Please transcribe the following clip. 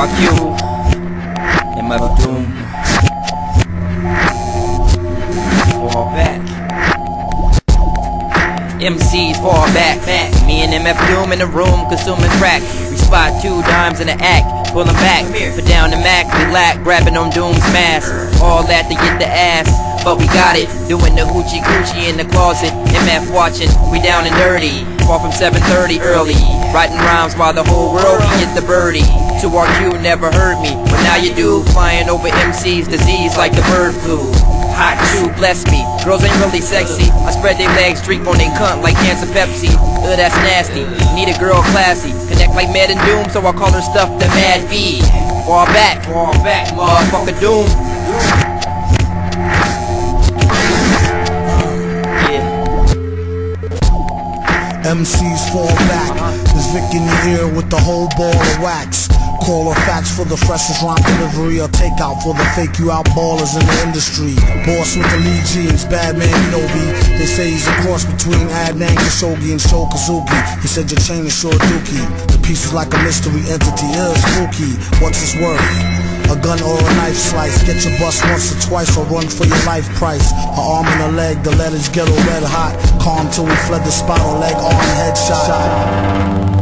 fuck you in my room. Fall back. MCs fall back, back. Me and MF Doom in the room consuming crack. We spot two dimes in the act, pull them back. Put down the Mac, we lack, grabbing on Doom's mask. All that to get the ass but we got it. Doing the hoochie coochie in the closet. MF watching, we down and dirty. Fall from 7:30 early, writing rhymes while the whole world can the birdie. To our Q never heard me, but now you do. Flying over MC's disease like the bird flu. Hot too, bless me. Girls ain't really sexy. I spread their legs, drink on they cunt like cancer Pepsi. Ugh, that's nasty. Need a girl classy. Connect like Mad and Doom, so I call her stuff the Mad B. Fall back, fall back, motherfucker Doom. MCs fall back. There's Vic in the ear with the whole ball of wax. Call or fax for the freshest rhyme delivery or takeout for the fake you out ballers in the industry. Boss with the lead jeans, bad man Nobi. They say he's a cross between Adnan Khashoggi and Sho Kazuki. He said your chain is short dookie. The piece is like a mystery entity, ill spooky. What's its worth? A gun or a knife slice, get your bust once or twice or run for your life price. A arm and a leg, the letters ghetto red hot. Calm till we fled the spot or leg arm headshot.